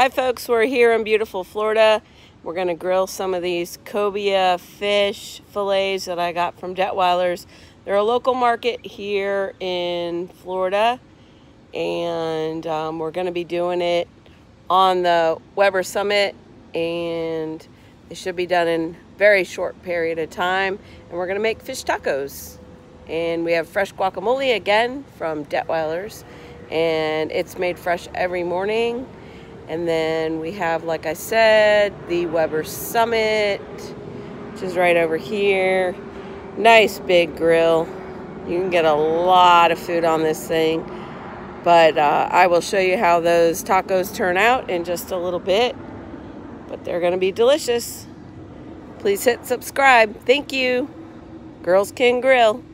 Hi folks, we're here in beautiful Florida. We're gonna grill some of these cobia fish fillets that I got from Detwiler's. They're a local market here in Florida and um, we're gonna be doing it on the Weber Summit and it should be done in very short period of time and we're gonna make fish tacos and we have fresh guacamole again from Detwiler's and it's made fresh every morning and then we have, like I said, the Weber Summit, which is right over here. Nice big grill. You can get a lot of food on this thing. But uh, I will show you how those tacos turn out in just a little bit. But they're going to be delicious. Please hit subscribe. Thank you. Girls Can Grill.